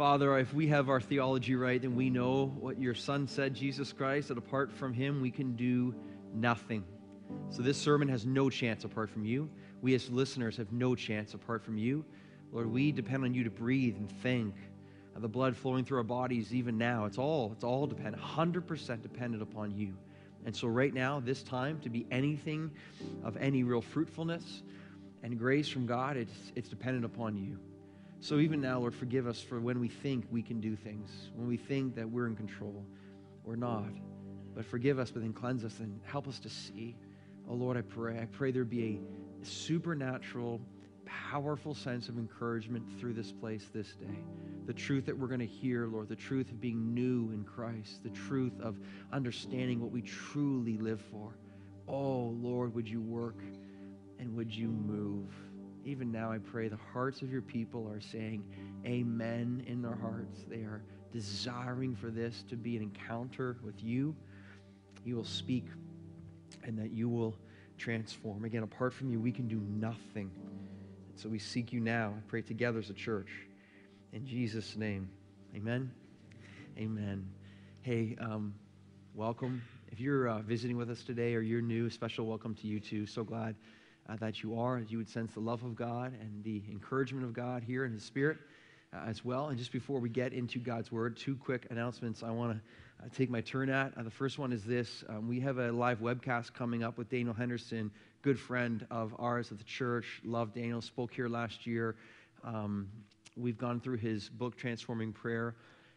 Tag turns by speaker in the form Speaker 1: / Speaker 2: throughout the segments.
Speaker 1: Father, if we have our theology right, then we know what your Son said, Jesus Christ, that apart from him, we can do nothing. So this sermon has no chance apart from you. We as listeners have no chance apart from you. Lord, we depend on you to breathe and think. The blood flowing through our bodies, even now, it's all, it's all dependent, 100% dependent upon you. And so, right now, this time, to be anything of any real fruitfulness and grace from God, it's, it's dependent upon you. So even now, Lord, forgive us for when we think we can do things, when we think that we're in control. We're not. But forgive us, but then cleanse us and help us to see. Oh, Lord, I pray. I pray there be a supernatural, powerful sense of encouragement through this place this day. The truth that we're going to hear, Lord, the truth of being new in Christ, the truth of understanding what we truly live for. Oh, Lord, would you work and would you move? Even now I pray the hearts of your people are saying amen in their hearts. They are desiring for this to be an encounter with you. You will speak and that you will transform. Again, apart from you, we can do nothing. And so we seek you now. I pray together as a church. In Jesus' name, amen. Amen. Hey, um, welcome. If you're uh, visiting with us today or you're new, special welcome to you too. So glad uh, that you are, you would sense the love of God and the encouragement of God here in His Spirit uh, as well. And just before we get into God's Word, two quick announcements I want to uh, take my turn at. Uh, the first one is this um, we have a live webcast coming up with Daniel Henderson, good friend of ours at the church. Love Daniel, spoke here last year. Um, we've gone through his book, Transforming Prayer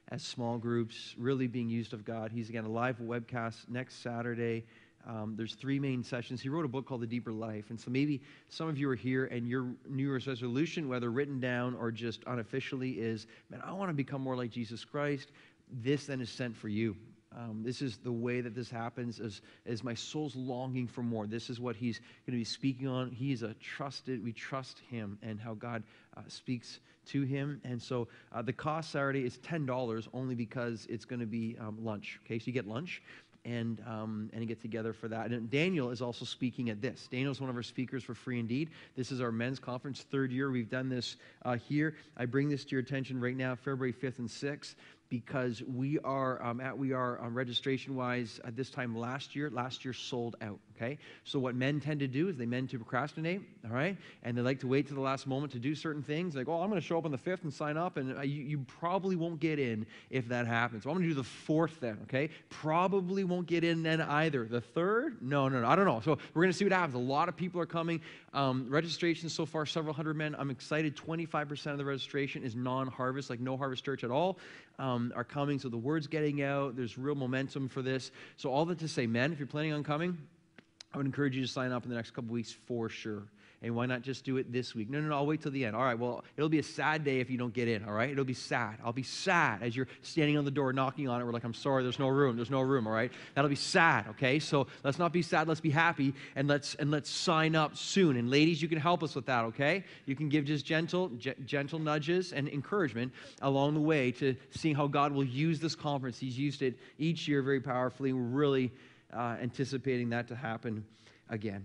Speaker 1: as small groups, really being used of God. He's again a live webcast next Saturday um, there's three main sessions. He wrote a book called The Deeper Life. And so maybe some of you are here and your New Year's resolution, whether written down or just unofficially, is man, I want to become more like Jesus Christ. This then is sent for you. Um, this is the way that this happens as, as my soul's longing for more. This is what he's going to be speaking on. He is a trusted, we trust him and how God uh, speaks to him. And so uh, the cost Saturday is $10 only because it's going to be um, lunch. Okay, so you get lunch and um, and get together for that. And Daniel is also speaking at this. Daniel is one of our speakers for Free Indeed. This is our men's conference, third year. We've done this uh, here. I bring this to your attention right now, February 5th and 6th because we are um, at we are um, registration wise at this time last year last year sold out okay? So what men tend to do is they tend to procrastinate all right? And they like to wait to the last moment to do certain things like oh i'm going to show up on the fifth and sign up and uh, you, you, probably won't get in if that happens. So i'm going to do the fourth then okay? Probably won't get in then either. The third? No no no i don't know. So we're going to see what happens. A lot of people are coming. Um, registration so far several hundred men. I'm excited. 25% of the registration is non-harvest like no harvest church at all um, are coming. So the word's getting out. There's real momentum for this. So, all that to say, men, if you're planning on coming, I would encourage you to sign up in the next couple weeks for sure. And why not just do it this week? No, no, no, I'll wait till the end. All right, well, it'll be a sad day if you don't get in, all right? It'll be sad. I'll be sad as you're standing on the door knocking on it. We're like, I'm sorry, there's no room. There's no room, all right? That'll be sad, okay? So let's not be sad, let's be happy and let's and let's sign up soon. And ladies, you can help us with that, okay? You can give just gentle, g- gentle nudges and encouragement along the way to seeing how God will use this conference. He's used it each year very powerfully. We're really uh, anticipating that to happen again.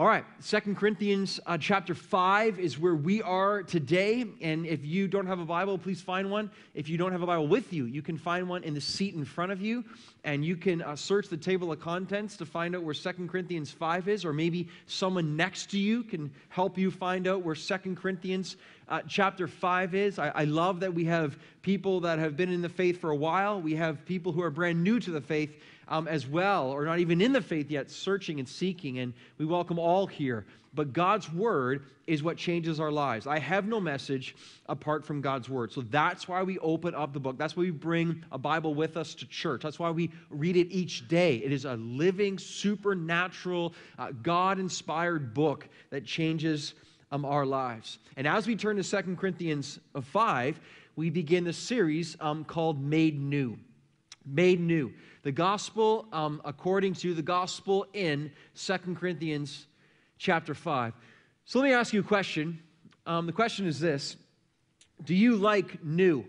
Speaker 1: All right, Second Corinthians uh, chapter 5 is where we are today. And if you don't have a Bible, please find one. If you don't have a Bible with you, you can find one in the seat in front of you. And you can uh, search the table of contents to find out where Second Corinthians 5 is. Or maybe someone next to you can help you find out where Second Corinthians uh, chapter 5 is. I, I love that we have people that have been in the faith for a while, we have people who are brand new to the faith um, as well, or not even in the faith yet, searching and seeking. And we welcome all here. But God's word is what changes our lives. I have no message apart from God's word. So that's why we open up the book. That's why we bring a Bible with us to church. That's why we read it each day. It is a living, supernatural, uh, God inspired book that changes um, our lives. And as we turn to Second Corinthians 5, we begin the series um, called Made New. Made New the gospel um, according to the gospel in Second Corinthians chapter 5. So let me ask you a question. Um, the question is this Do you like new?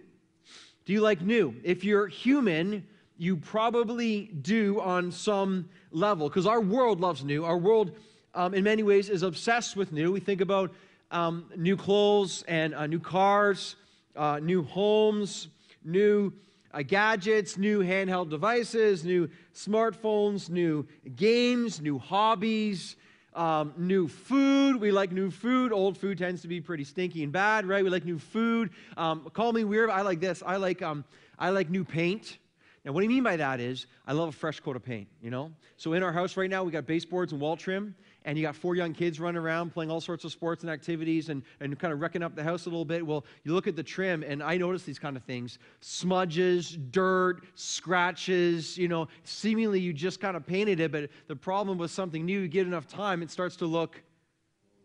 Speaker 1: Do you like new? If you're human, you probably do on some level, because our world loves new. Our world, um, in many ways, is obsessed with new. We think about um, new clothes and uh, new cars uh, new homes, new uh, gadgets, new handheld devices, new smartphones, new games, new hobbies, um, new food. We like new food. Old food tends to be pretty stinky and bad, right? We like new food. Um, call me weird. I like this. I like, um, I like new paint. Now, what I mean by that is, I love a fresh coat of paint, you know? So, in our house right now, we got baseboards and wall trim, and you got four young kids running around playing all sorts of sports and activities and, and kind of wrecking up the house a little bit. Well, you look at the trim, and I notice these kind of things. Smudges, dirt, scratches, you know, seemingly you just kind of painted it, but the problem with something new, you get enough time, it starts to look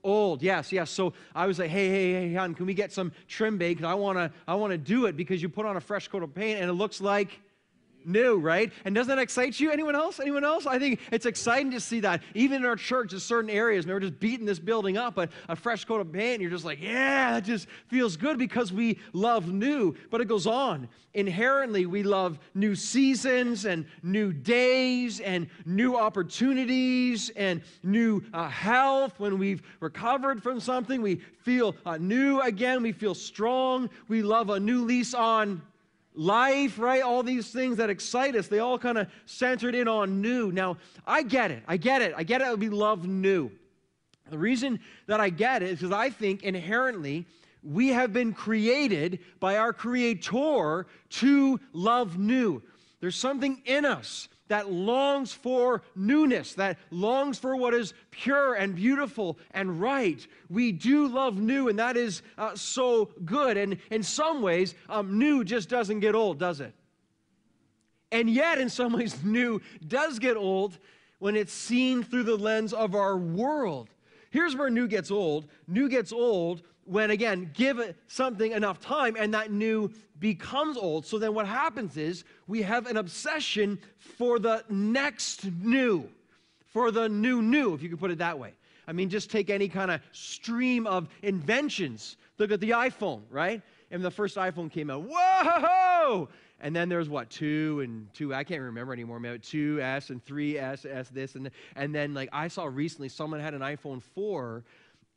Speaker 1: old. Yes yes. So i was like hey hey hey hon can we get some trim bake i want to i want to do it because you put on a fresh coat of paint and it looks like new, right? And doesn't that excite you? Anyone else? Anyone else? I think it's exciting to see that. Even in our church, in certain areas, and we're just beating this building up, but a fresh coat of paint, you're just like, yeah, that just feels good because we love new. But it goes on. Inherently, we love new seasons and new days and new opportunities and new uh, health. When we've recovered from something, we feel uh, new again. We feel strong. We love a new lease on life, right? All these things that excite us, they all kind of centered in on new. Now, I get it. I get it. I get it. We love new. The reason that I get it is because I think inherently we have been created by our Creator to love new. There's something in us that longs for newness, that longs for what is pure and beautiful and right. We do love new, and that is uh, so good. And in some ways, um, new just doesn't get old, does it? And yet, in some ways, new does get old when it's seen through the lens of our world. Here's where new gets old. New gets old when, again, give something enough time and that new becomes old. So then what happens is we have an obsession for the next new, for the new new, if you could put it that way. I mean, just take any kind of stream of inventions. Look at the iPhone, right? And the first iPhone came out, whoa! And then there's what two and two. I can't remember anymore. Maybe two S and three S, S this and and then like I saw recently, someone had an iPhone four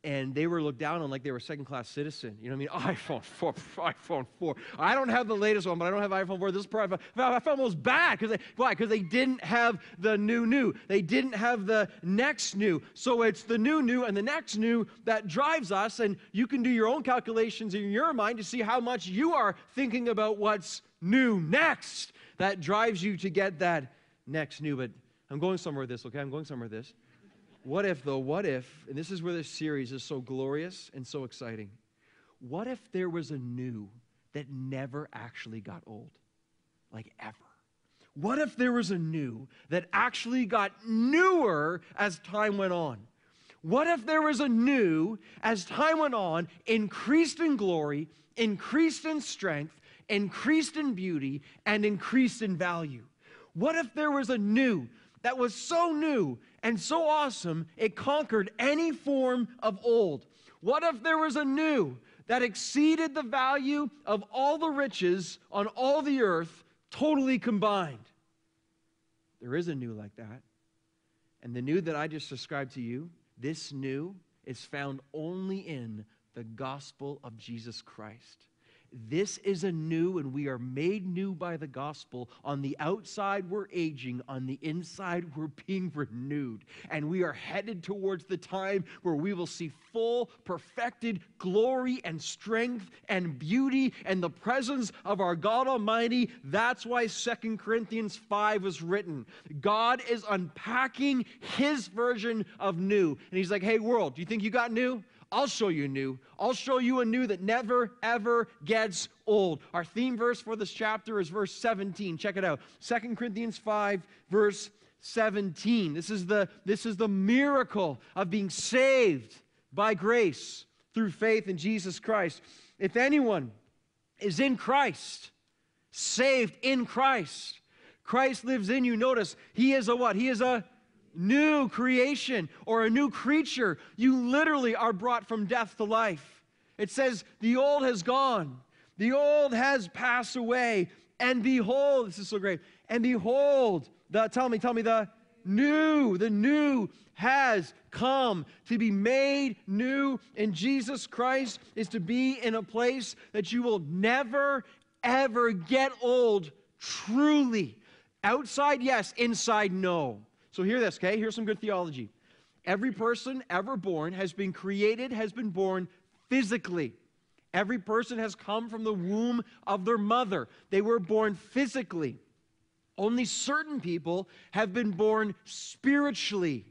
Speaker 1: and they were looked down on like they were second class citizen. You know what I mean? iPhone 4, iPhone 4. I don't have the latest one, but I don't have iPhone 4. This is probably, I felt almost bad because they, why? Because they didn't have the new new. They didn't have the next new. So it's the new new and the next new that drives us, and you can do your own calculations in your mind to see how much you are thinking about what's new next. That drives you to get that next new. But I'm going somewhere with this, okay? I'm going somewhere with this. What if, though, what if, and this is where this series is so glorious and so exciting, what if there was a new that never actually got old? Like ever. What if there was a new that actually got newer as time went on? What if there was a new, as time went on, increased in glory, increased in strength, increased in beauty, and increased in value? What if there was a new that was so new and so awesome it conquered any form of old? What if there was a new that exceeded the value of all the riches on all the earth totally combined? There is a new like that. And the new that I just described to you, this new is found only in the gospel of Jesus Christ. This is a new, and we are made new by the gospel. On the outside, we're aging. On the inside, we're being renewed. And we are headed towards the time where we will see full, perfected glory and strength and beauty and the presence of our God Almighty. That's why Second Corinthians 5 was written. God is unpacking his version of new. And he's like, hey, world, do you think you got new? I'll show you new. I'll show you a new that never, ever gets old. Our theme verse for this chapter is verse 17. Check it out. Second Corinthians 5, verse 17. This is the, this is the miracle of being saved by grace through faith in Jesus Christ. If anyone is in Christ, saved in Christ, Christ lives in you. Notice, he is a what? He is a new creation or a new creature. You literally are brought from death to life. It says, The old has gone, the old has passed away, and behold, this is so great, and behold, the, tell me, tell me, the new. The new has come. To be made new in Jesus Christ is to be in a place that you will never, ever get old, truly. Outside, yes. Inside, no. So hear this, okay? Here's some good theology. Every person ever born has been created, has been born physically. Every person has come from the womb of their mother. They were born physically. Only certain people have been born spiritually.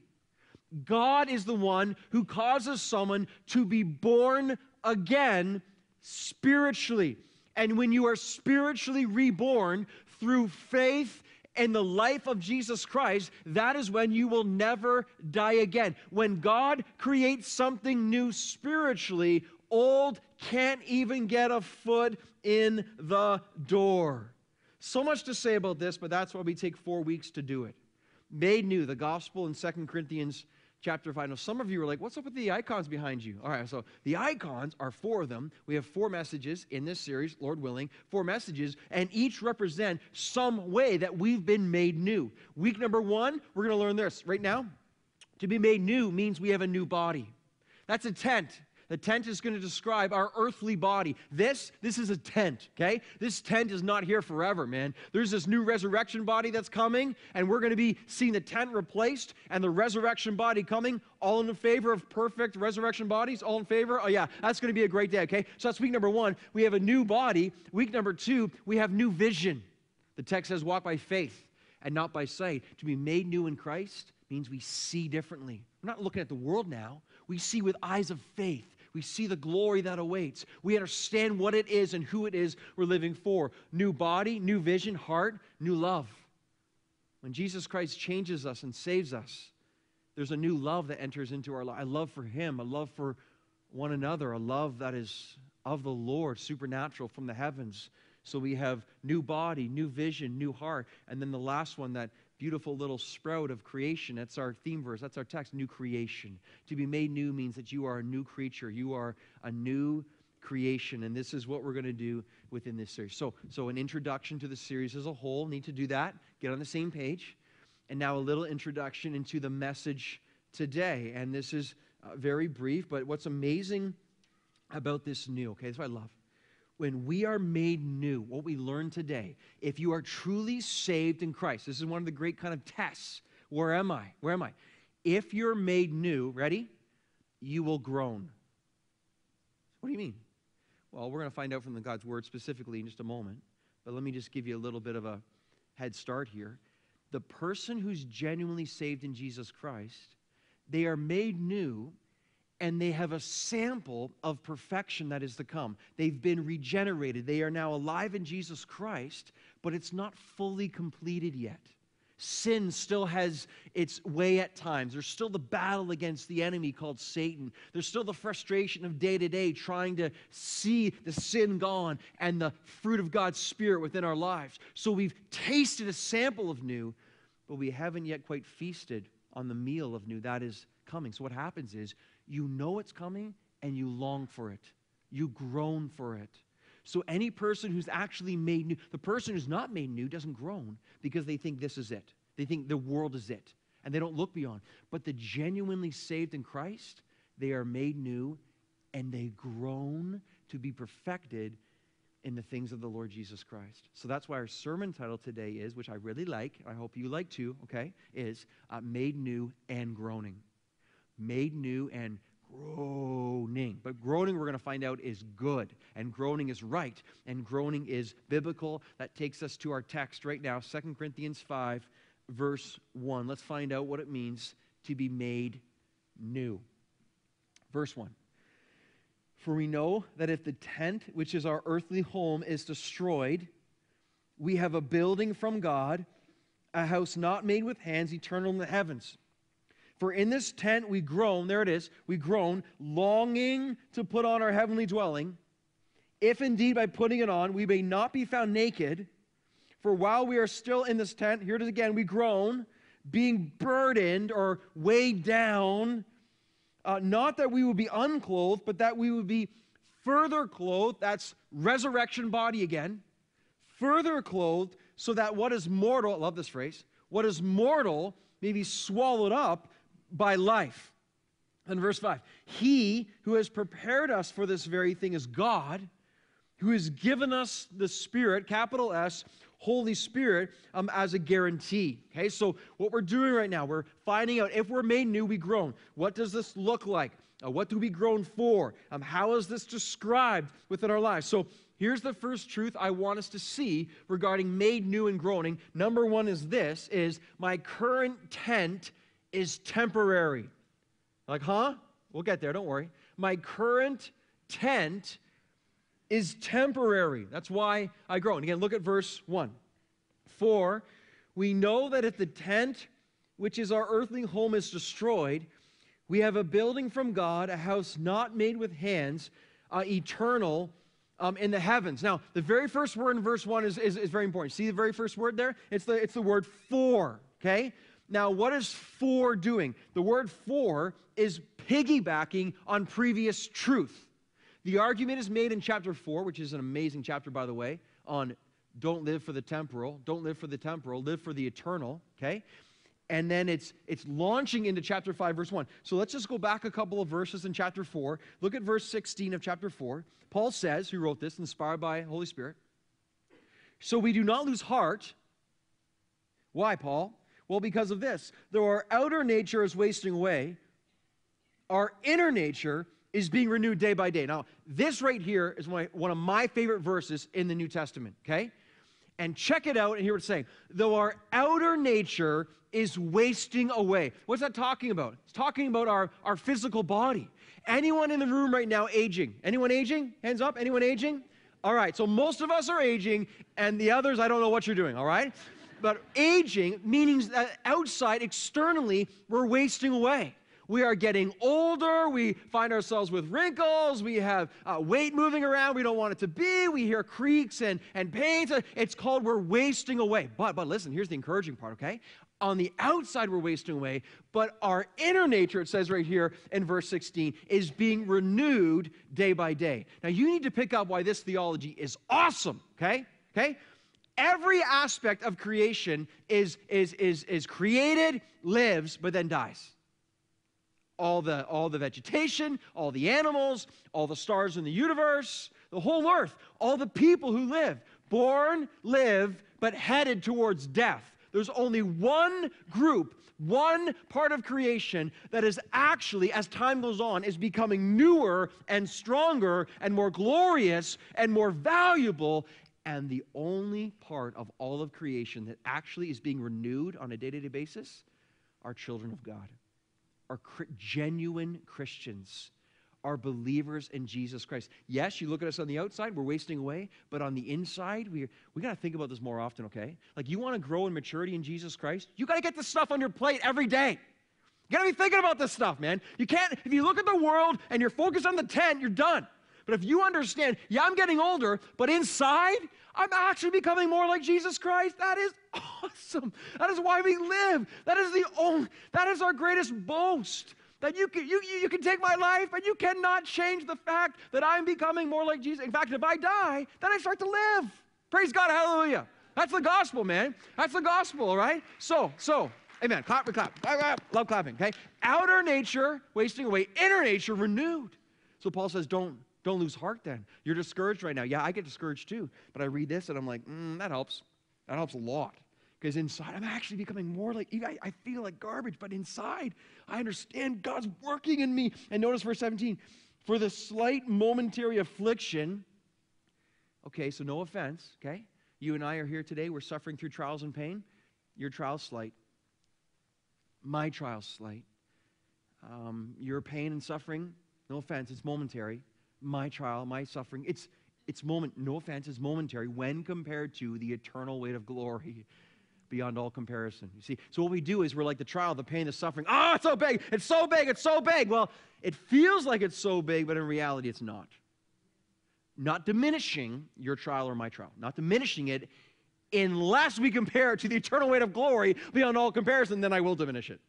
Speaker 1: God is the one who causes someone to be born again spiritually. And when you are spiritually reborn through faith in the life of Jesus Christ, that is when you will never die again. When God creates something new spiritually, old can't even get a foot in the door. So much to say about this, but that's why we take four weeks to do it. Made new, the gospel in Second Corinthians chapter 5. Now, some of you are like, what's up with the icons behind you? All right, so the icons are four of them. We have four messages in this series, Lord willing, four messages, and each represent some way that we've been made new. Week number one, we're going to learn this. Right now, to be made new means we have a new body. That's a tent. The tent is going to describe our earthly body. This, this is a tent, okay? This tent is not here forever, man. There's this new resurrection body that's coming, and we're going to be seeing the tent replaced and the resurrection body coming. All in favor of perfect resurrection bodies? All in favor? Oh, yeah, that's going to be a great day, okay? So that's week number one. We have a new body. Week number two, we have new vision. The text says, walk by faith and not by sight. To be made new in Christ means we see differently. We're not looking at the world now. We see with eyes of faith. We see the glory that awaits. We understand what it is and who it is we're living for. New body, new vision, heart, new love. When Jesus Christ changes us and saves us, there's a new love that enters into our life. A love for Him, a love for one another, a love that is of the Lord, supernatural from the heavens. So we have new body, new vision, new heart. And then the last one that beautiful little sprout of creation. That's our theme verse. That's our text, new creation. To be made new means that you are a new creature. You are a new creation. And this is what we're going to do within this series. So, so an introduction to the series as a whole. Need to do that. Get on the same page. And now a little introduction into the message today. And this is uh, very brief, but what's amazing about this new, okay, that's what I love when we are made new, what we learn today, if you are truly saved in Christ, this is one of the great kind of tests. Where am I? Where am I? If you're made new, ready? You will groan. What do you mean? Well, we're going to find out from the God's word specifically in just a moment. But let me just give you a little bit of a head start here. The person who's genuinely saved in Jesus Christ, they are made new and they have a sample of perfection that is to come. They've been regenerated. They are now alive in Jesus Christ, but it's not fully completed yet. Sin still has its way at times. There's still the battle against the enemy called Satan. There's still the frustration of day to day trying to see the sin gone and the fruit of God's Spirit within our lives. So we've tasted a sample of new, but we haven't yet quite feasted on the meal of new that is coming. So what happens is you know it's coming and you long for it. You groan for it. So, any person who's actually made new, the person who's not made new doesn't groan because they think this is it. They think the world is it. And they don't look beyond. But the genuinely saved in Christ, they are made new and they groan to be perfected in the things of the Lord Jesus Christ. So that's why our sermon title today is, which I really like, I hope you like too, okay, is uh, Made New and Groaning made new and groaning. But groaning, we're going to find out, is good. And groaning is right. And groaning is biblical. That takes us to our text right now, 2 Corinthians 5, verse 1. Let's find out what it means to be made new. Verse 1. For we know that if the tent, which is our earthly home, is destroyed, we have a building from God, a house not made with hands, eternal in the heavens. For in this tent we groan, there it is, we groan, longing to put on our heavenly dwelling, if indeed by putting it on we may not be found naked. For while we are still in this tent, here it is again, we groan, being burdened or weighed down, uh, not that we would be unclothed, but that we would be further clothed. That's resurrection body again. Further clothed, so that what is mortal, I love this phrase, what is mortal
Speaker 2: may be swallowed up by life. And verse 5 He who has prepared us for this very thing is God, who has given us the Spirit, capital S, Holy Spirit, um, as a guarantee. Okay, so what we're doing right now, we're finding out if we're made new, we groan. What does this look like? Uh, what do we groan for? Um, how is this described within our lives? So here's the first truth I want us to see regarding made new and groaning. Number one is this: is my current tent is temporary. Like, huh? We'll get there. Don't worry. My current tent is temporary. That's why I grow. And Again, look at verse one. For we know that if the tent, which is our earthly home, is destroyed we have a building from God, a house not made with hands, uh, eternal um, in the heavens. Now, the very first word in verse 1 is, is, is very important. See the very first word there? It's the, it's the word for, okay? Now, what is for doing? The word for is piggybacking on previous truth. The argument is made in chapter 4, which is an amazing chapter, by the way, on don't live for the temporal, don't live for the temporal, live for the eternal, okay? and then it's it's launching into chapter 5 verse 1 so let's just go back a couple of verses in chapter 4 look at verse 16 of chapter 4 paul says who wrote this inspired by holy spirit so we do not lose heart why paul well because of this though our outer nature is wasting away our inner nature is being renewed day by day now this right here is one of my favorite verses in the new testament okay and check it out and hear what it's saying. Though our outer nature is wasting away. What's that talking about? It's talking about our, our physical body. Anyone in the room right now aging? Anyone aging? Hands up. Anyone aging? All right, so most of us are aging, and the others, I don't know what you're doing, all right? But aging means that outside, externally, we're wasting away. We are getting older. We find ourselves with wrinkles. We have uh, weight moving around. We don't want it to be. We hear creaks and, and pains. It's called we're wasting away. But, but listen, here's the encouraging part, okay? On the outside, we're wasting away, but our inner nature, it says right here in verse 16, is being renewed day by day. Now, you need to pick up why this theology is awesome, okay? Okay? Every aspect of creation is, is, is, is created, lives, but then dies all the, all the vegetation, all the animals, all the stars in the universe, the whole earth, all the people who live, born, live, but headed towards death. There's only one group, one part of creation that is actually, as time goes on, is becoming newer and stronger and more glorious and more valuable. And the only part of all of creation that actually is being renewed on a day to day basis are children of God are genuine Christians, are believers in Jesus Christ. Yes, you look at us on the outside, we're wasting away, but on the inside, we, we got to think about this more often, okay? Like, you want to grow in maturity in Jesus Christ, you got to get this stuff on your plate every day. You got to be thinking about this stuff, man. You can't, if you look at the world and you're focused on the tent, you're done. But if you understand, yeah, I'm getting older, but inside, I'm actually becoming more like Jesus Christ. That is awesome. That is why we live. That is the only, that is our greatest boast. That you can, you, you can take my life, but you cannot change the fact that I'm becoming more like Jesus. In fact, if I die, then I start to live. Praise God, hallelujah. That's the gospel, man. That's the gospel, all right? So, so, amen. Clap, clap, clap, clap. Love clapping, okay? Outer nature wasting away, inner nature renewed. So Paul says, don't don't lose heart then. You're discouraged right now. Yeah, I get discouraged too. But I read this and I'm like, mm, that helps. That helps a lot. Because inside, I'm actually becoming more like, I, feel like garbage, but inside, I understand God's working in me. And notice verse 17 for the slight momentary affliction, okay, so no offense, okay? You and I are here today. We're suffering through trials and pain. Your trial's slight. My trial's slight. Um, your pain and suffering, no offense, it's momentary my trial, my suffering, it's, it's moment, no offense, it's momentary when compared to the eternal weight of glory beyond all comparison. You see, so what we do is we're like the trial, the pain, the suffering. Oh, it's so big, it's so big, it's so big. Well, it feels like it's so big, but in reality, it's not. Not diminishing your trial or my trial, not diminishing it unless we compare it to the eternal weight of glory beyond all comparison, then I will diminish it.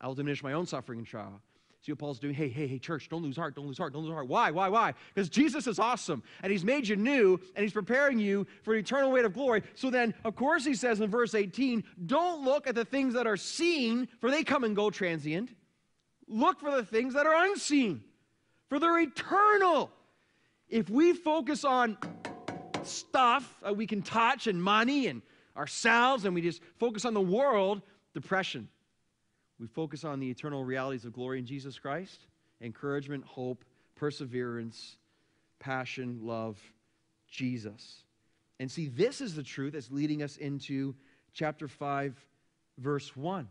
Speaker 2: I will diminish my own suffering and trial. See what Paul's doing? Hey, hey, hey, church, don't lose heart, don't lose heart, don't lose heart. Why, why, why? Because Jesus is awesome and he's made you new and he's preparing you for an eternal weight of glory. So then, of course, he says in verse 18, don't look at the things that are seen, for they come and go transient. Look for the things that are unseen, for they're eternal. If we focus on stuff that we can touch and money and ourselves and we just focus on the world, depression we focus on the eternal realities of glory in Jesus Christ encouragement, hope, perseverance, passion, love, Jesus. And see, this is the truth that's leading us into chapter 5, verse 1.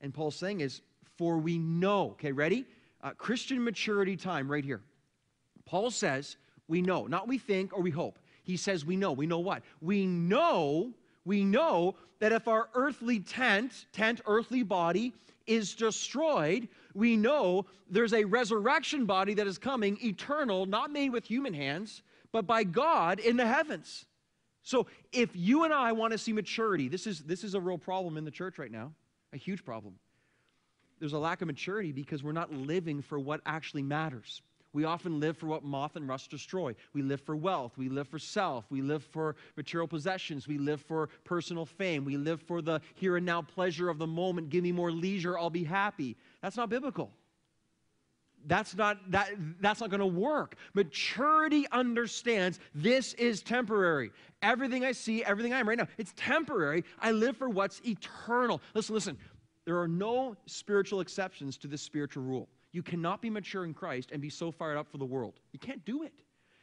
Speaker 2: And Paul's saying is, For we know, okay, ready? Uh, Christian maturity time right here. Paul says, We know, not we think or we hope. He says, We know. We know what? We know we know that if our earthly tent, tent, earthly body, is destroyed, we know there's a resurrection body that is coming, eternal, not made with human hands, but by God in the heavens. So if you and I want to see maturity, this is, this is a real problem in the church right now, a huge problem. There's a lack of maturity because we're not living for what actually matters. We often live for what moth and rust destroy. We live for wealth. We live for self. We live for material possessions. We live for personal fame. We live for the here and now pleasure of the moment. Give me more leisure, I'll be happy. That's not biblical. That's not that that's not going to work. Maturity understands this is temporary. Everything I see, everything I am right now, it's temporary. I live for what's eternal. Listen, listen. There are no spiritual exceptions to this spiritual rule. You cannot be mature in Christ and be so fired up for the world. You can't do it.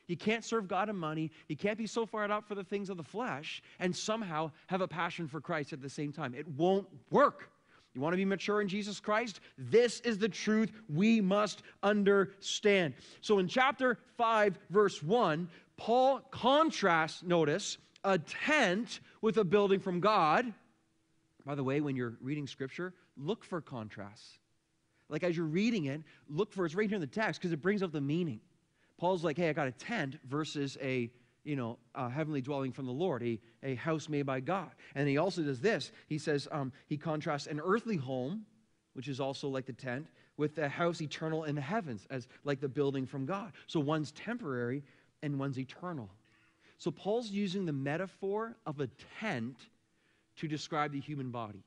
Speaker 2: You can't serve God and money. You can't be so fired up for the things of the flesh and somehow have a passion for Christ at the same time. It won't work. You want to be mature in Jesus Christ? This is the truth we must understand. So in chapter 5, verse 1, Paul contrasts, notice, a tent with a building from God. By the way, when you're reading scripture, look for contrasts. Like as you're reading it, look for it's right here in the text because it brings up the meaning. Paul's like, hey, I got a tent versus a you know, heavenly dwelling from the Lord, a, a house made by God. And he also does this. He says, um, he contrasts an earthly home, which is also like the tent, with a house eternal in the heavens, as like the building from God. So one's temporary and one's eternal. So Paul's using the metaphor of a tent to describe the human body,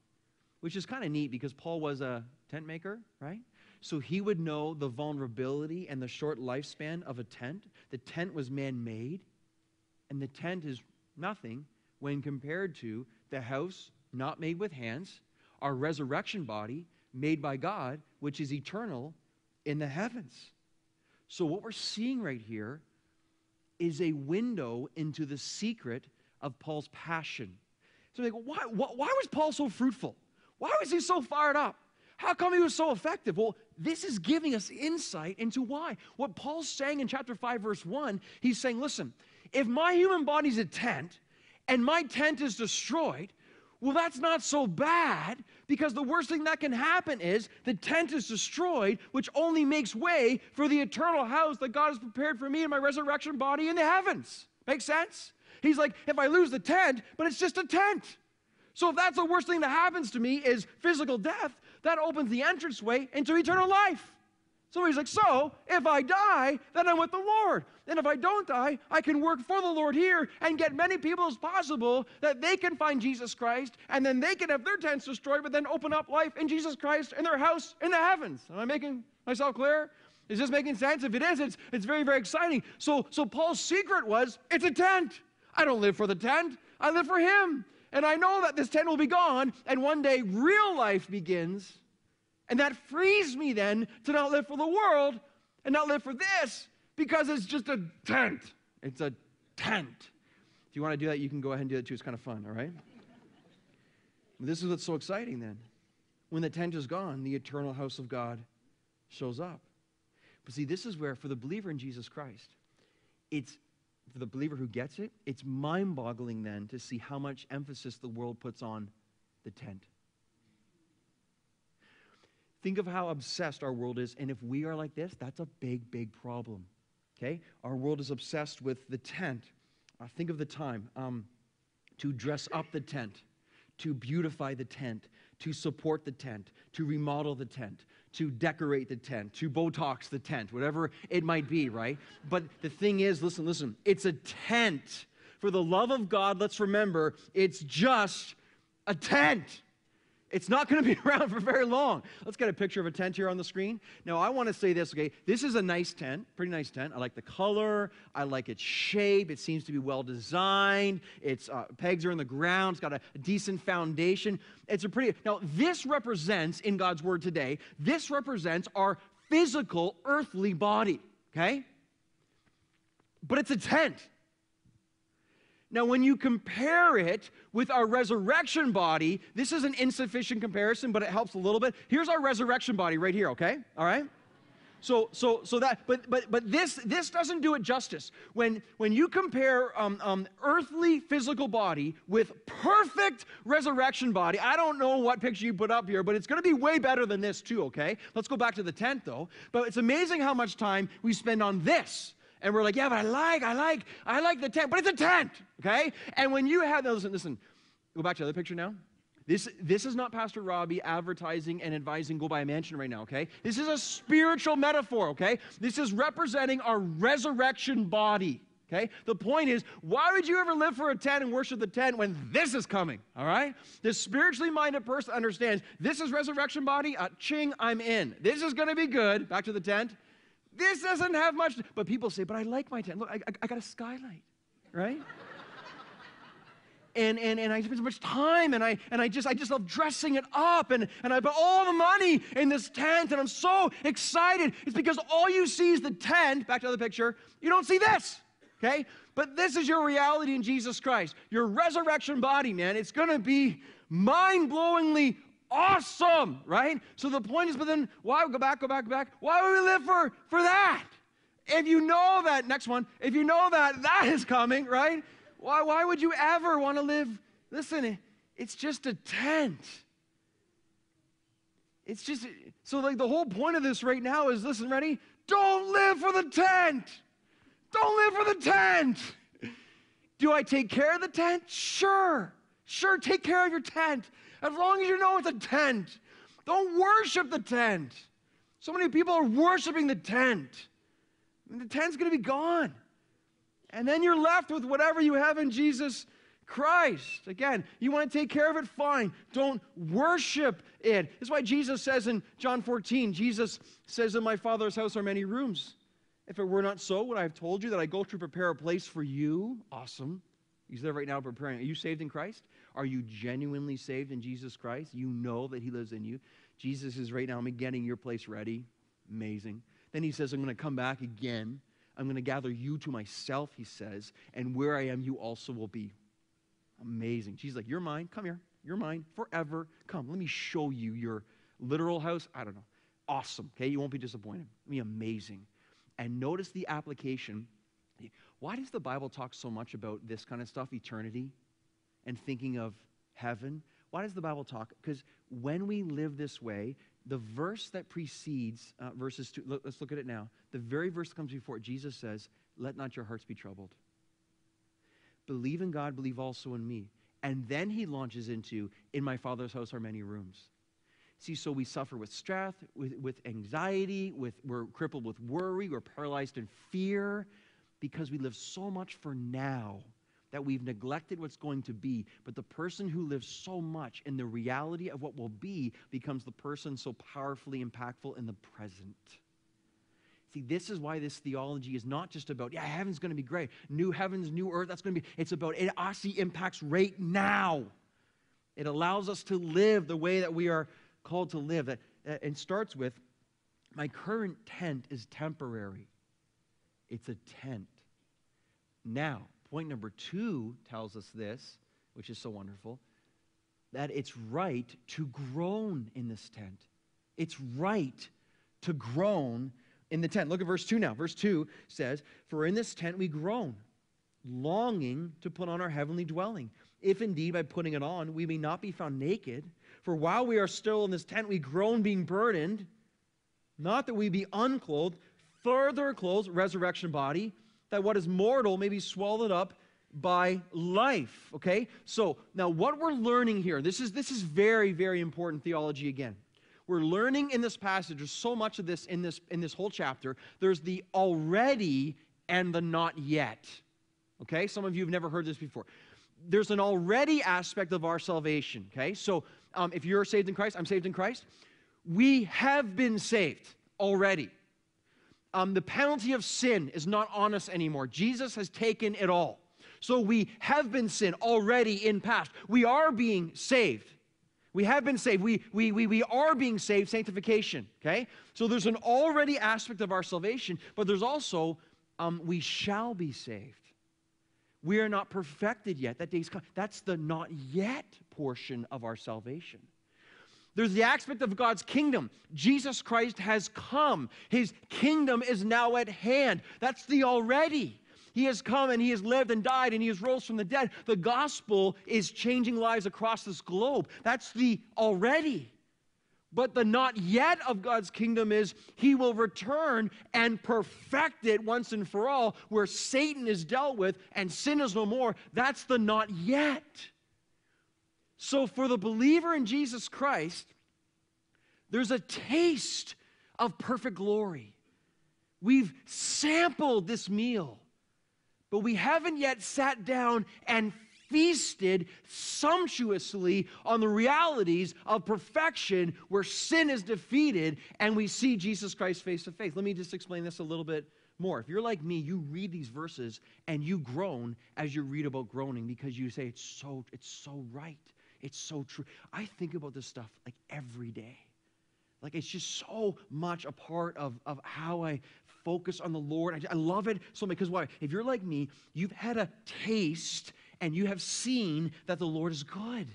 Speaker 2: which is kind of neat because Paul was a tent maker, right? So he would know the vulnerability and the short lifespan of a tent. The tent was man made, and the tent is nothing when compared to the house not made with hands, our resurrection body made by God, which is eternal in the heavens. So, what we're seeing right here is a window into the secret of Paul's passion. So, like, why, why, why was Paul so fruitful? Why was he so fired up? How come he was so effective? Well, this is giving us insight into why. What Paul's saying in chapter 5, verse 1, he's saying, listen, if my human body's a tent and my tent is destroyed, well, that's not so bad because the worst thing that can happen is the tent is destroyed, which only makes way for the eternal house that God has prepared for me and my resurrection body in the heavens. Make sense? He's like, if I lose the tent, but it's just a tent. So if that's the worst thing that happens to me is physical death, that opens the entranceway into eternal life. So he's like, so if I die, then I'm with the Lord. And if I don't die, I can work for the Lord here and get many people as possible that they can find Jesus Christ and then they can have their tents destroyed, but then open up life in Jesus Christ in their house in the heavens. Am I making myself clear? Is this making sense? If it is, it's, it's very, very exciting. So, so Paul's secret was it's a tent. I don't live for the tent, I live for him. And I know that this tent will be gone, and one day real life begins. And that frees me then to not live for the world and not live for this because it's just a tent. It's a tent. If you want to do that, you can go ahead and do that too. It's kind of fun, all right? This is what's so exciting then. When the tent is gone, the eternal house of God shows up. But see, this is where, for the believer in Jesus Christ, it's for the believer who gets it, it's mind boggling then to see how much emphasis the world puts on the tent. Think of how obsessed our world is, and if we are like this, that's a big, big problem. Okay? Our world is obsessed with the tent. Uh, think of the time um, to dress up the tent, to beautify the tent, to support the tent, to remodel the tent,
Speaker 1: to decorate the tent, to Botox the tent, whatever it might be, right? But the thing is, listen, listen, it's a tent. For the love of God, let's remember, it's just a tent. It's not going to be around for very long. Let's get a picture of a tent here on the screen. Now, I want to say this, okay? This is a nice tent, pretty nice tent. I like the color, I like its shape. It seems to be well designed. Its uh, pegs are in the ground, it's got a, a decent foundation. It's a pretty. Now, this represents, in God's word today, this represents our physical, earthly body, okay? But it's a tent. Now, when you compare it with our resurrection body, this is an insufficient comparison, but it helps a little bit. Here's our resurrection body right here, okay? All right? So, so, so that, but, but, but this, this doesn't do it justice. When, when you compare um, um, earthly physical body with perfect resurrection body, I don't know what picture you put up here, but it's going to be way better than this too. Okay, let's go back to the tent though. But it's amazing how much time we spend on this and we're like, yeah, but I like, I like, I like the tent, but it's a tent, okay? And when you have those, listen, go back to the other picture now. This, this is not Pastor Robbie advertising and advising go buy a mansion right now, okay? This is a spiritual metaphor, okay? This is representing our resurrection body, okay? The point is, why would you ever live for a tent and worship the tent when this is coming, all right? The spiritually minded person understands this is resurrection body, uh, ching, I'm in. This is gonna be good. Back to the tent. This doesn't have much. But people say, but I like my tent. Look, I, I, I got a skylight, right? and, and, and I spend so much time and I, and I just I just love dressing it up and, and I put all the money in this tent and I'm so excited. It's because all you see is the tent. Back to the picture. You don't see this. Okay? But this is your reality in Jesus Christ. Your resurrection body, man. It's gonna be mind-blowingly awesome, right? So the point is, but then why go back, go back, go back? Why would we live for, for that? If you know that, next one, if you know that that is coming, right? Why, why would you ever want to live? Listen, it's just a tent. It's just, so like the whole point of this right now is listen, ready? Don't live for the tent. Don't live for the tent. Do I take care of the tent? Sure. Sure, take care of your tent. As long as you know it's a tent. Don't worship the tent. So many people are worshiping the tent. And the tent's going to be gone. And then you're left with whatever you have in Jesus Christ. Again, you want to take care of it, fine. Don't worship it. That's why Jesus says in John 14, Jesus says, In my Father's house are many rooms. If it were not so, would I have told you that I go to prepare a place for you? Awesome. He's there right now preparing. Are you saved in Christ? Are you genuinely saved in Jesus Christ? You know that He lives in you. Jesus is right now I'm getting your place ready. Amazing. Then He says, I'm going to come back again. I'm going to gather you to myself, He says, and where I am, you also will be. Amazing. Jesus like, You're mine. Come here. You're mine forever. Come, let me show you your literal house. I don't know. Awesome. Okay, you won't be disappointed. Be amazing. And notice the application. Why does the Bible talk so much about this kind of stuff, eternity? And thinking of heaven. Why does the Bible talk? Because when we live this way, the verse that precedes uh, verses two, let, let's look at it now. The very verse that comes before it, Jesus says, Let not your hearts be troubled. Believe in God, believe also in me. And then he launches into, In my Father's house are many rooms. See, so we suffer with stress, with, with anxiety, with, we're crippled with worry, we're paralyzed in fear because we live so much for now that we've neglected what's going to be. But the person who lives so much in the reality of what will be becomes the person so powerfully impactful in the present. See, this is why this theology is not just about, yeah, heaven's going to be great. New heavens, new earth, that's going to be, it's about, it actually impacts right now. It allows us to live the way that we are called to live. And starts with, my current tent is temporary. It's a tent. Now, Point number two tells us this, which is so wonderful, that it's right to groan in this tent. It's right to groan in the tent. Look at verse 2 now. Verse 2 says, For in this tent we groan, longing to put on our heavenly dwelling. If indeed by putting it on we may not be found naked, for while we are still in this tent we groan being burdened, not that we be unclothed, further clothed, resurrection body that what is mortal may be swallowed up by life okay so now what we're learning here this is this is very very important theology again we're learning in this passage, there's so much of this in this in this whole chapter. There's the already and the not yet. Okay? Some of you have never heard this before. There's an already aspect of our salvation. Okay? So um, if you're saved in Christ, I'm saved in Christ. We have been saved already. Um, the penalty of sin is not on us anymore. Jesus has taken it all. So we have been sin already in past. We are being saved. We have been saved. We, we, we, we are being saved, sanctification, okay? So there's an already aspect of our salvation, but there's also um, we shall be saved. We are not perfected yet. That day's come. That's the not yet portion of our salvation. There's the aspect of God's kingdom. Jesus Christ has come. His kingdom is now at hand. That's the already. He has come and he has lived and died and he has rose from the dead. The gospel is changing lives across this globe. That's the already. But the not yet of God's kingdom is he will return and perfect it once and for all, where Satan is dealt with and sin is no more. That's the not yet. So, for the believer in Jesus Christ, there's a taste of perfect glory. We've sampled this meal but we haven't yet sat down and feasted sumptuously on the realities of perfection where sin is defeated and we see Jesus Christ face to face. Let me just explain this a little bit more. If you're like me, you read these verses and you groan as you read about groaning because you say it's so it's so right. It's so true. I think about this stuff like every day. Like it's just so much a part of, of how I focus on the Lord. I, I love it so much because why? If you're like me, you've had a taste and you have seen that the Lord is good.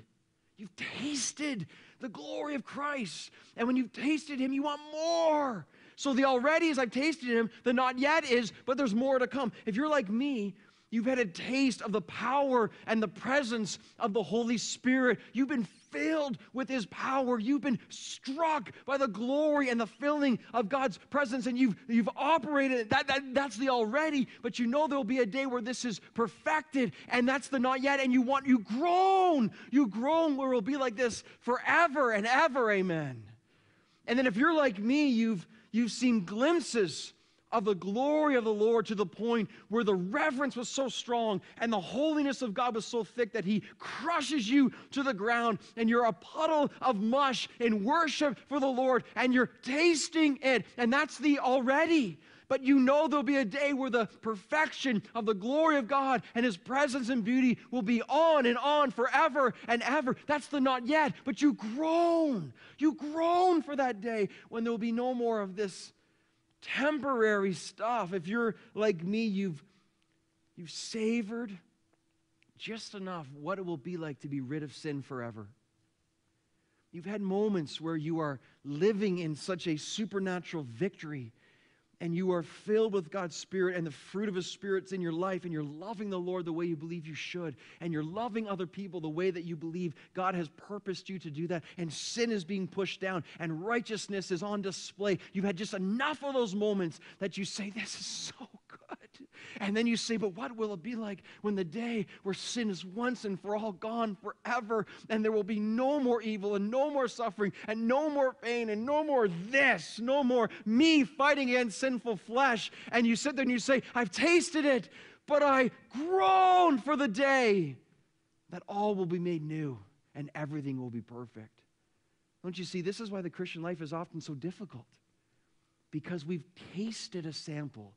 Speaker 1: You've tasted the glory of Christ. And when you've tasted Him, you want more. So the already is I've tasted Him, the not yet is, but there's more to come. If you're like me, You've had a taste of the power and the presence of the Holy Spirit. You've been filled with His power. You've been struck by the glory and the filling of God's presence, and you've, you've operated. That, that, that's the already, but you know there'll be a day where this is perfected, and that's the not yet, and you want, you groan. You groan where it'll be like this forever and ever. Amen. And then if you're like me, you've, you've seen glimpses of the glory of the Lord to the point where the reverence was so strong and the holiness of God was so thick that He crushes you to the ground and you're a puddle of mush in worship for the Lord and you're tasting it. And that's the already. But you know there'll be a day where the perfection of the glory of God and His presence and beauty will be on and on forever and ever. That's the not yet, but you groan. You groan for that day when there will be no more of this temporary stuff. If you're like me, you've, you've savored just enough what it will be like to be rid of sin forever. You've had moments where you are living in such a supernatural victory and you are filled with God's Spirit and the fruit of His Spirit's in your life, and you're loving the Lord the way you believe you should, and you're loving other people the way that you believe God has purposed you to do that, and sin is being pushed down, and righteousness is on display. You've had just enough of those moments that you say, This is so. And then you say, But what will it be like when the day where sin is once and for all gone forever, and there will be no more evil, and no more suffering, and no more pain, and no more this, no more me fighting against sinful flesh? And you sit there and you say, I've tasted it, but I groan for the day that all will be made new and everything will be perfect. Don't you see? This is why the Christian life is often so difficult because we've tasted a sample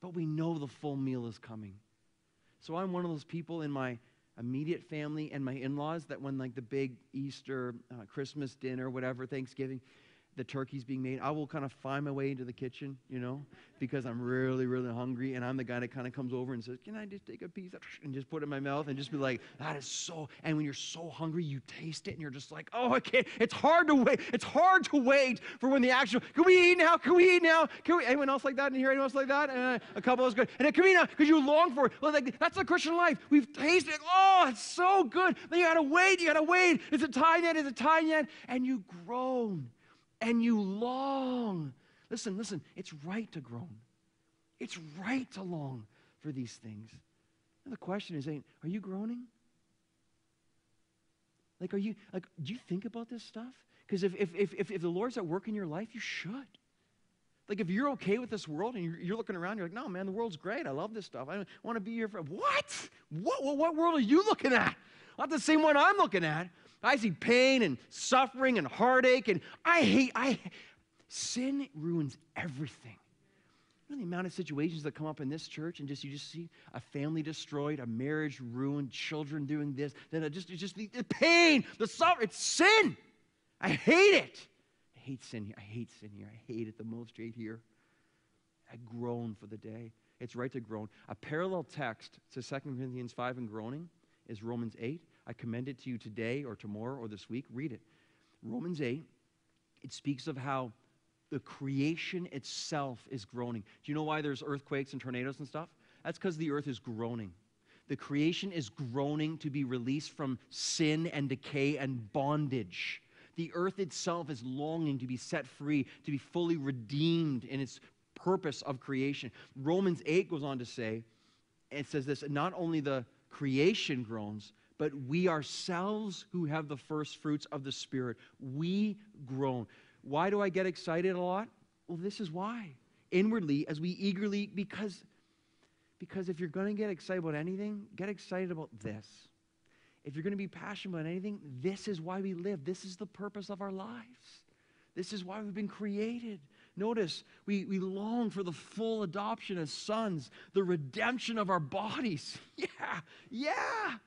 Speaker 1: but we know the full meal is coming. So I'm one of those people in my immediate family and my in-laws that when like the big Easter, uh, Christmas dinner, whatever, Thanksgiving, the turkey's being made, I will kind of find my way into the kitchen, you know, because I'm really, really hungry. And I'm the guy that kind of comes over and says, Can I just take a piece and just put it in my mouth and just be like, That is so. And when you're so hungry, you taste it and you're just like, Oh, I can't. It's hard to wait. It's hard to wait for when the actual, Can we eat now? Can we eat now? Can we? Anyone else like that in here? Anyone else like that? And a couple of us good. And then, Can now? Because you long for it. Well, like, that's the Christian life. We've tasted it. Oh, it's so good. Then you got to wait. You got to wait. Is it time yet? Is it time yet? And you groan and you long. Listen, listen, it's right to groan. It's right to long for these things. And the question is, are you groaning? Like, are you, like, do you think about this stuff? Because if, if, if, if, the Lord's at work in your life, you should. Like, if you're okay with this world and you're, you're, looking around, you're like, no, man, the world's great. I love this stuff. I want to be here for. What, what? what world are you looking at? Not the same one I'm looking at. I see pain and suffering and heartache, and I hate, I, sin ruins everything. You know the amount of situations that come up in this church and just you just see a family destroyed, a marriage ruined, children doing this, then it just it's just the, the pain, the suffering, it's sin. I hate it. I hate sin here. I hate sin here. I hate it the most right here. I groan for the day. It's right to groan. A parallel text to 2 Corinthians 5 and groaning is Romans 8. I commend it to you today or tomorrow or this week. Read it. Romans 8, it speaks of how the creation itself is groaning. Do you know why there's earthquakes and tornadoes and stuff? That's because the earth is groaning. The creation is groaning to be released from sin and decay and bondage. The earth itself is longing to be set free, to be fully redeemed in its purpose of creation. Romans 8 goes on to say, it says this not only the creation groans, but we ourselves who have the first fruits of the Spirit, we groan. Why do I get excited a lot? Well, this is why. Inwardly, as we eagerly, because, because if you're going to get excited about anything, get excited about this. If you're going to be passionate about anything, this is why we live. This is the purpose of our lives. This is why we've been created. Notice, we, we long for the full adoption as sons, the redemption of our bodies. Yeah, yeah.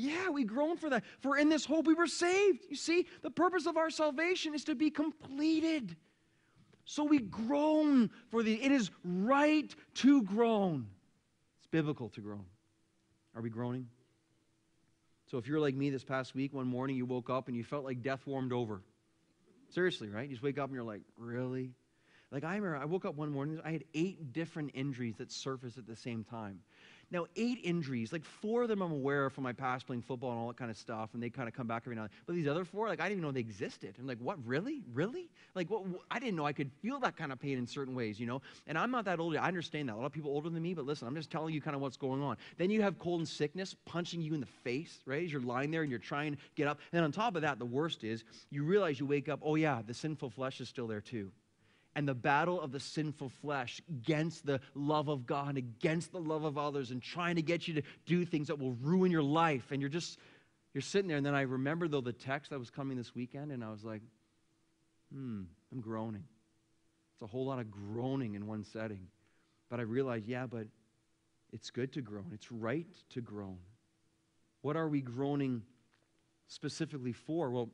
Speaker 1: Yeah, we groan for that. For in this hope we were saved. You see, the purpose of our salvation is to be completed. So we groan for the, it is right to groan. It's biblical to groan. Are we groaning? So if you're like me this past week, one morning you woke up and you felt like death warmed over. Seriously, right? You just wake up and you're like, really? Like I remember I woke up one morning, I had eight different injuries that surfaced at the same time. Now, eight injuries, like four of them I'm aware of from my past playing football and all that kind of stuff, and they kind of come back every now and then. But these other four, like, I didn't even know they existed. I'm like, what, really? Really? Like, what, what, I didn't know I could feel that kind of pain in certain ways, you know? And I'm not that old. I understand that. A lot of people older than me, but listen, I'm just telling you kind of what's going on. Then you have cold and sickness punching you in the face, right? As you're lying there and you're trying to get up. And on top of that, the worst is you realize you wake up, oh, yeah, the sinful flesh is still there too and the battle of the sinful flesh against the love of God, against the love of others, and trying to get you to do things that will ruin your life. And you're just, you're sitting there. And then I remember, though, the text that was coming this weekend, and I was like, hmm, I'm groaning. It's a whole lot of groaning in one setting. But I realized, yeah, but it's good to groan. It's right to groan. What are we groaning specifically for? Well,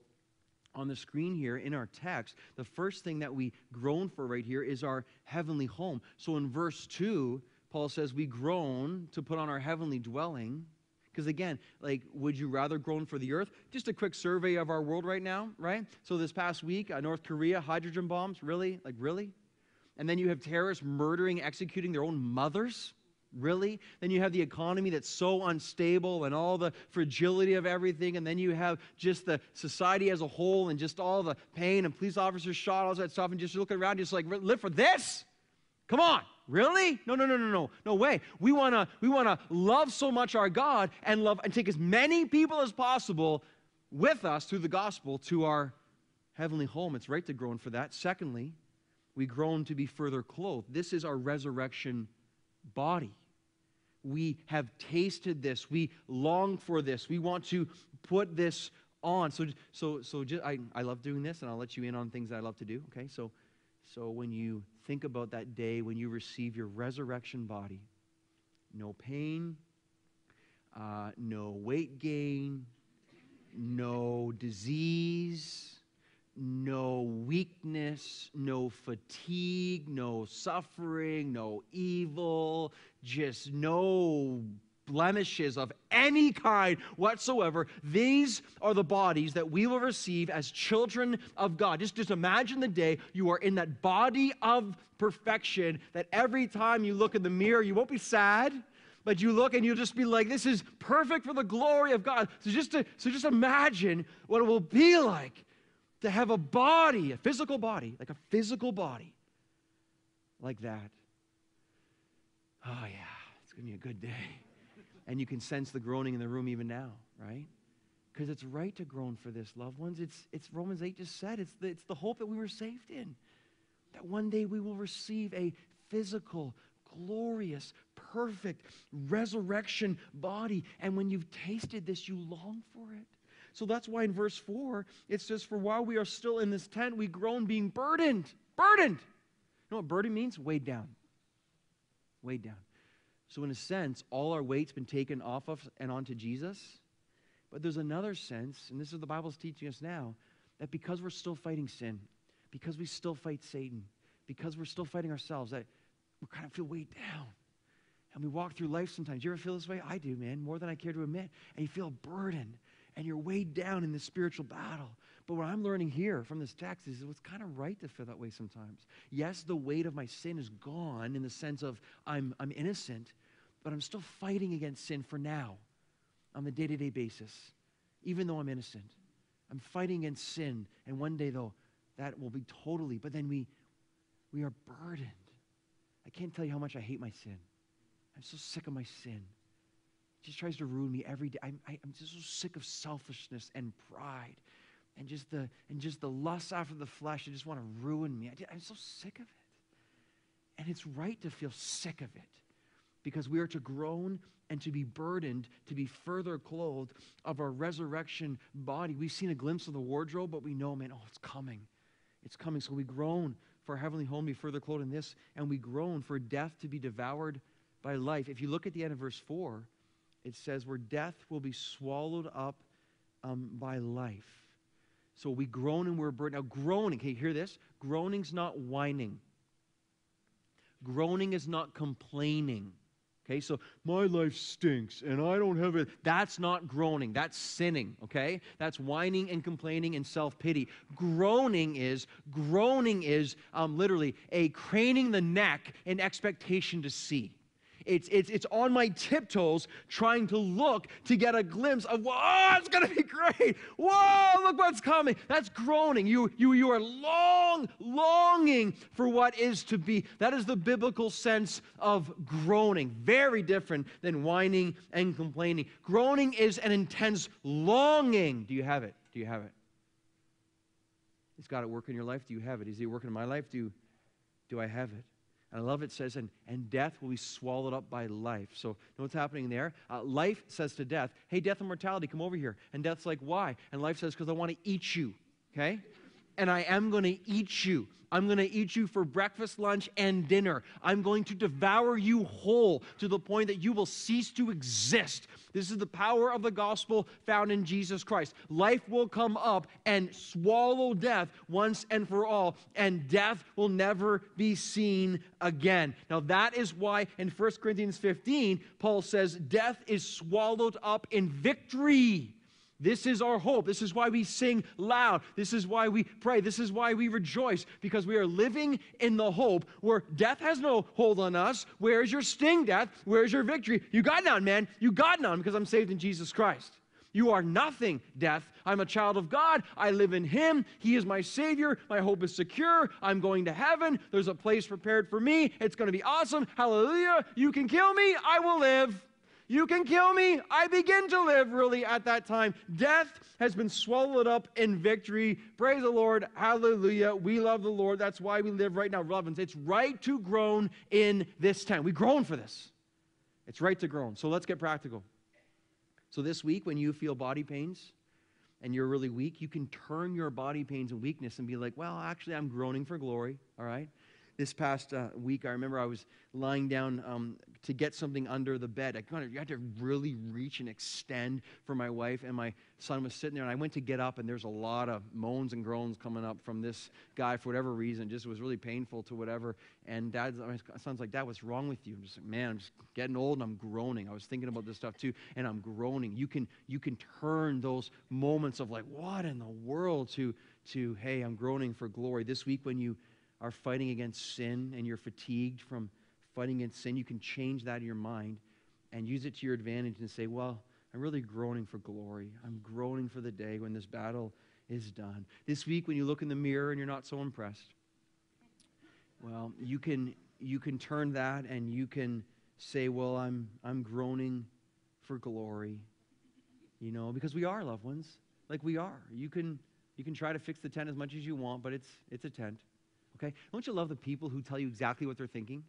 Speaker 1: on the screen here in our text, the first thing that we groan for right here is our heavenly home. So in verse 2, Paul says, We groan to put on our heavenly dwelling. Because again, like, would you rather groan for the earth? Just a quick survey of our world right now, right? So this past week, uh, North Korea, hydrogen bombs, really? Like, really? And then you have terrorists murdering, executing their own mothers. Really? Then you have the economy that's so unstable and all the fragility of everything. And then you have just the society as a whole and just all the pain and police officers shot, all that stuff. And just looking around, just like, live for this? Come on. Really? No, no, no, no, no. No way. We want to we want to love so much our God and love and take as many people as possible with us through the gospel to our heavenly home. It's right to groan for that. Secondly, we groan to be further clothed. This is our resurrection body we have tasted this. We long for this. We want to put this on. So, so, so just, I, I love doing this, and I'll let you in on things I love to do. Okay, so, so when you think about that day when you receive your resurrection body, no pain, uh, no weight gain, no disease, no weakness, no fatigue, no suffering, no evil, just no blemishes of any kind whatsoever. These are the bodies that we will receive as children of God. Just, just imagine the day you are in that body of perfection that every time you look in the mirror, you won't be sad but you look and you'll just be like, this is perfect for the glory of God. So just, to, so just imagine what it will be like to have a body, a physical body, like a physical body like that. Oh, yeah, it's going to be a good day. And you can sense the groaning in the room even now, right? because it's right to groan for this, loved ones. It's, it's Romans 8 just said, it's the, it's the hope that we were saved in. That one day we will receive a physical, glorious, perfect resurrection body. And when you've tasted this, you long for it. So that's why in verse 4, it says, For while we are still in this tent, we groan being burdened. Burdened. You know what burden means? Weighed down. Weighed down. So, in a sense, all our weight's been taken off of and onto Jesus. But there's another sense, and this is the Bible's teaching us now, that because we're still fighting sin, because we still fight Satan, because we're still fighting ourselves, that we kind of feel weighed down. And we walk through life sometimes. You ever feel this way? I do, man, more than I care to admit. And you feel burdened and you're weighed down in the spiritual battle. But what I'm learning here from this text is it's kind of right to feel that way sometimes. Yes, the weight of my sin is gone in the sense of I'm, I'm innocent, but I'm still fighting against sin for now on the day to day basis, even though I'm innocent. I'm fighting against sin. And one day, though, that will be totally, but then we, we are burdened. I can't tell you how much I hate my sin. I'm so sick of my sin. Just tries to ruin me every day. I'm, I, am just so sick of selfishness and pride and just the, and just the lust after the flesh. I just want to ruin me. I, I'm so sick of it. And it's right to feel sick of it because we are to groan and to be burdened, to be further clothed of our resurrection body. We've seen a glimpse of the wardrobe, but we know, man, oh, it's coming. It's coming. So we groan for our heavenly home, to be further clothed in this, and we groan for death to be devoured by life. If you look at the end of verse 4, it says, where death will be swallowed up um, by life. So we groan and we're burdened. Now, groaning, can you hear this? Groaning's not whining. Groaning is not complaining. Okay, so my life stinks and I don't have it. That's not groaning. That's sinning. Okay, that's whining and complaining and self pity. Groaning is groaning is um, literally a craning the neck in expectation to see. It's, it's, it's on my tiptoes trying to look to get a glimpse of, oh, it's going to be great. Whoa, look what's coming. That's groaning. You, you, you are long, longing for what is to be. That is the biblical sense of groaning. Very different than whining and complaining. Groaning is an intense longing. Do you have it? Do you have it? Is God at work in your life? Do you have it? Is He working in my life? Do, do I have it? And I love it says, and, and death will be swallowed up by life. So, know what's happening there? Uh, life says to death, hey, death and mortality, come over here. And death's like, why? And life says, because I want to eat you, okay? And I am going to eat you. I'm going to eat you for breakfast, lunch, and dinner. I'm going to devour you whole to the point that you will cease to exist. This is the power of the gospel found in Jesus Christ. Life will come up and swallow death once and for all, and death will never be seen again. Now, that is why in 1 Corinthians 15, Paul says, Death is swallowed up in victory. This is our hope. This is why we sing loud. This is why we pray. This is why we rejoice because we are living in the hope where death has no hold on us. Where's your sting, death? Where's your victory? You got none, man. You got none because I'm saved in Jesus Christ. You are nothing, death. I'm a child of God. I live in Him. He is my Savior. My hope is secure. I'm going to heaven. There's a place prepared for me. It's going to be awesome. Hallelujah. You can kill me. I will live. You can kill me. I begin to live really at that time. Death has been swallowed up in victory. Praise the Lord. Hallelujah. We love the Lord. That's why we live right now. Relevance. It's right to groan in this time. We groan for this. It's right to groan. So let's get practical. So this week, when you feel body pains and you're really weak, you can turn your body pains and weakness and be like, well, actually, I'm groaning for glory. All right? This past uh, week, I remember I was lying down um, to get something under the bed. I kind of you had to really reach and extend for my wife, and my son was sitting there. And I went to get up, and there's a lot of moans and groans coming up from this guy for whatever reason. Just was really painful to whatever. And dad, my son's like, Dad, what's wrong with you? I'm just like, man, I'm just getting old and I'm groaning. I was thinking about this stuff too, and I'm groaning. You can you can turn those moments of like, what in the world to to hey, I'm groaning for glory. This week when you are fighting against sin and you're fatigued from fighting against sin, you can change that in your mind and use it to your advantage and say, Well, I'm really groaning for glory. I'm groaning for the day when this battle is done. This week, when you look in the mirror and you're not so impressed, well, you can, you can turn that and you can say, Well, I'm, I'm groaning for glory. You know, because we are loved ones. Like we are. You can you can try to fix the tent as much as you want, but it's it's a tent. Okay? Don't you love the people who tell you exactly what they're thinking?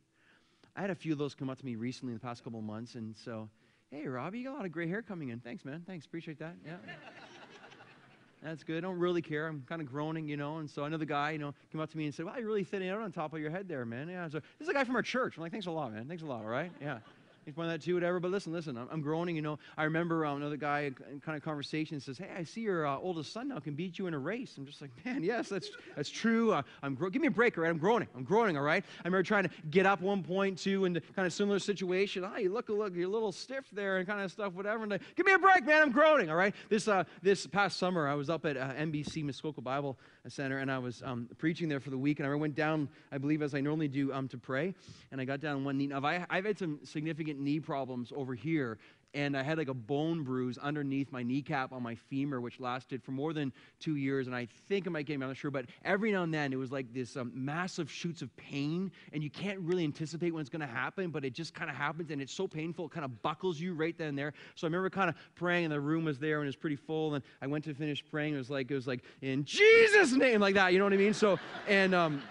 Speaker 1: I had a few of those come up to me recently in the past couple months, and so, hey, Robbie, you got a lot of gray hair coming in. Thanks, man. Thanks. Appreciate that. Yeah. That's good. I don't really care. I'm kind of groaning, you know. And so another guy, you know, came up to me and said, "Wow, you're really thinning out on top of your head there, man." Yeah. So this is a guy from our church. I'm like, "Thanks a lot, man. Thanks a lot. All right. Yeah." Pointing that too, whatever. But listen, listen, I'm, I'm groaning. You know, I remember um, another guy in kind of conversation says, "Hey, I see your uh, oldest son now can beat you in a race." I'm just like, man, yes, that's that's true. Uh, I'm gro- give me a break, all right? I'm groaning. I'm groaning, all right. I remember trying to get up one point too, in the kind of similar situation. Ah, oh, you look, look, you're a little stiff there, and kind of stuff, whatever. And like, give me a break, man. I'm groaning, all right. This uh, this past summer, I was up at uh, MBC Muskoka Bible Center, and I was um, preaching there for the week, and I went down, I believe, as I normally do, um, to pray, and I got down on one knee. Now, I, I've had some significant knee problems over here, and I had like a bone bruise underneath my kneecap on my femur, which lasted for more than two years. And I think it might get me, I'm not sure, but every now and then it was like this um, massive shoots of pain, and you can't really anticipate when it's going to happen, but it just kind of happens, and it's so painful, it kind of buckles you right then and there. So I remember kind of praying, and the room was there, and it was pretty full, and I went to finish praying. It was like it was like in Jesus' name, like that. You know what I mean? So and um,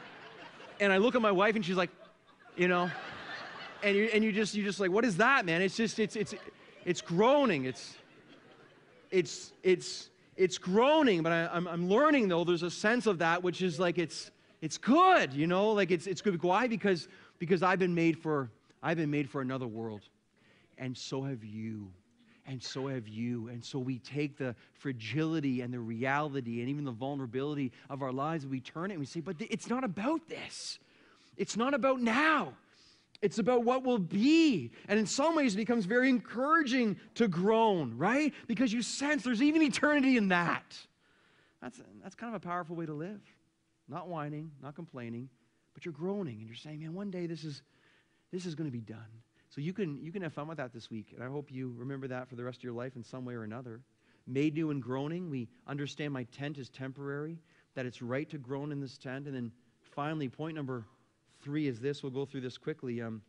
Speaker 1: and I look at my wife, and she's like, you know and you and you just you just like what is that man? It's just it's it's it's groaning. It's it's it's it's groaning but I, I'm, I'm learning though there's a sense of that which is like it's it's good you know? Like it's it's good. Why? Because because i've been made for i've been made for another world. And so have you. And so have you. And so we take the fragility and the reality and even the vulnerability of our lives we turn it and we say, but it's not about this. It's not about now. It's about what will be. And in some ways, it becomes very encouraging to groan, right? Because you sense there's even eternity in that. That's, that's kind of a powerful way to live. Not whining, not complaining, but you're groaning and you're saying, man, one day this is, this is going to be done. So you can, you can have fun with that this week. And I hope you remember that for the rest of your life in some way or another. Made new and groaning, we understand my tent is temporary, that it's right to groan in this tent. And then finally, point number three is this. We'll go through this quickly. Um,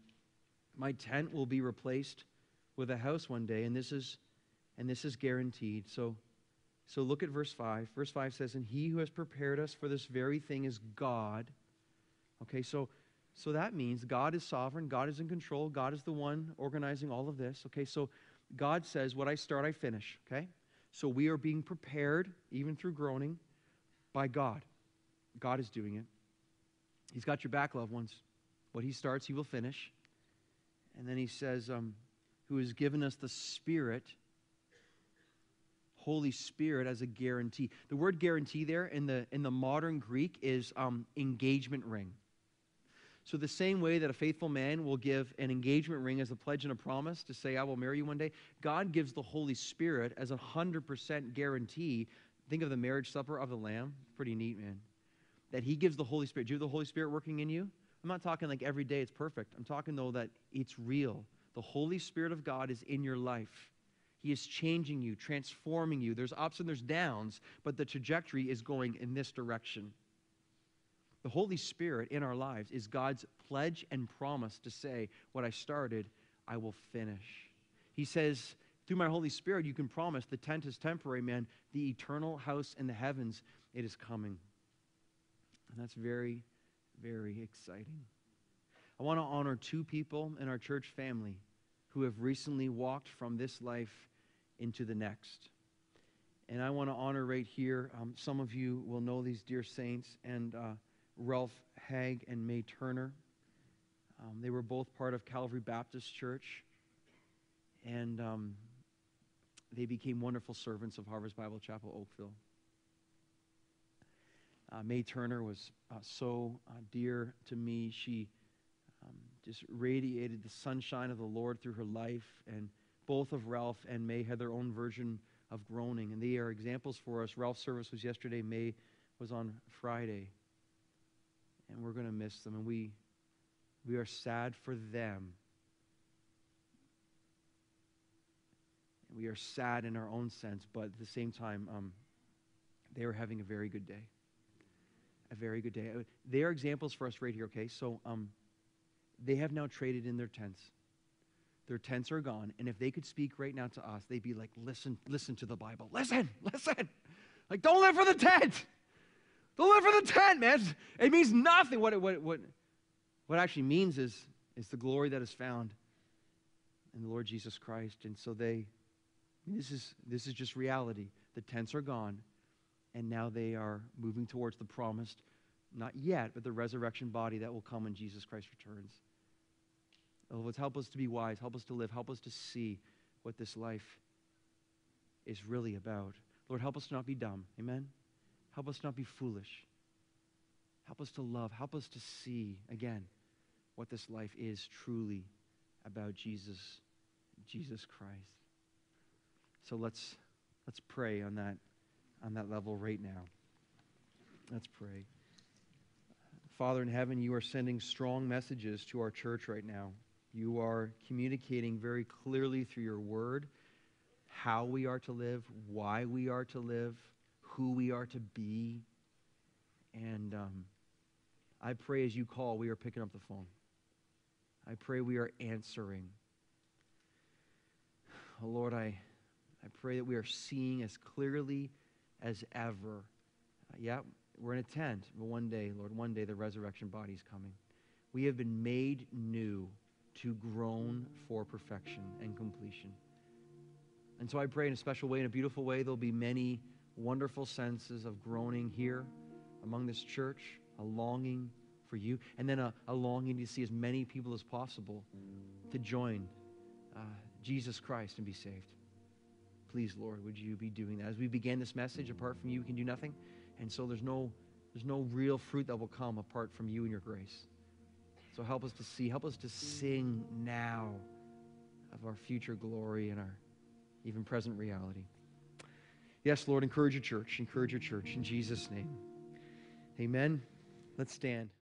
Speaker 1: my tent will be replaced with a house one day, and this is and this is guaranteed. So so look at verse 5. Verse 5 says, And he who has prepared us for this very thing is God. Okay, so so that means God is sovereign, God is in control, God is the one organizing all of this. Okay, so God says, What I start, I finish. Okay? So we are being prepared, even through groaning, by God. God is doing it. He's got your back, loved ones. What he starts, he will finish. And then he says, um, who has given us the Spirit, Holy Spirit, as a guarantee. The word guarantee there in the, in the modern Greek is um, engagement ring. So, the same way that a faithful man will give an engagement ring as a pledge and a promise to say, I will marry you one day, God gives the Holy Spirit as a 100% guarantee. Think of the marriage supper of the Lamb. Pretty neat, man that He gives the Holy Spirit. Do you have the Holy Spirit working in you? I'm not talking like every day it's perfect. I'm talking, though, that it's real. The Holy Spirit of God is in your life. He is changing you, transforming you. There's ups and there's downs, but the trajectory is going in this direction. The Holy Spirit in our lives is God's pledge and promise to say, What I started, I will finish. He says, Through my Holy Spirit, you can promise the tent is temporary, man. The eternal house in the heavens, it is coming. And that's very, very exciting. I want to honor two people in our church family who have recently walked from this life into the next. And I want to honor right here, um, some of you will know these dear saints, and uh, Ralph Haig and May Turner. Um, they were both part of Calvary Baptist Church, and um, they became wonderful servants of Harvest Bible Chapel, Oakville. Uh, May Turner was uh, so uh, dear to me. She um, just radiated the sunshine of the Lord through her life. And both of Ralph and May had their own version of groaning. And they are examples for us. Ralph's service was yesterday, May was on Friday. And we're going to miss them. And we, we are sad for them. We are sad in our own sense, but at the same time, um, they are having a very good day a very good day. They are examples for us right here, okay? So um, they have now traded in their tents. their tents are gone. And if they could speak right now to us, they'd be like, listen, listen to the Bible. Listen, listen. Like, don't live for the tent. Don't live for the tent, man. It means nothing. What, what, what, what actually means is, is the glory that is found in the Lord Jesus Christ. And so they, this is, this is just reality. The tents are gone, and now they are moving towards the promised, not yet, but the resurrection body that will come when Jesus Christ returns. Oh, help us to be wise. Help us to live. Help us to see what this life is really about. Lord, help us to not be dumb. Amen? Help us not be foolish. Help us to love. Help us to see, again, what this life is truly about Jesus, Jesus Christ. So let's, let's pray on that, on that level right now. Let's pray. Father in heaven, you are sending strong messages to our church right now. You are communicating very clearly through your word how we are to live, why we are to live, who we are to be. And um, I pray as you call, we are picking up the phone. I pray we are answering. Oh, Lord, I, I pray that we are seeing as clearly as ever. Uh, yeah, we're in a tent, but one day, Lord, one day the resurrection body is coming. We have been made new to groan for perfection and completion. And so I pray in a special way, in a beautiful way, there'll be many wonderful senses of groaning here among this church, a longing for you, and then a, a longing to see as many people as possible to join uh, Jesus Christ and be saved. Please, Lord, would you be doing that? As we began this message, apart from you, we can do nothing. And so there's no, there's no real fruit that will come apart from you and your grace. So help us to see, help us to sing now of our future glory and our even present reality. Yes, Lord, encourage your church. Encourage your church in Jesus' name. Amen. Let's stand.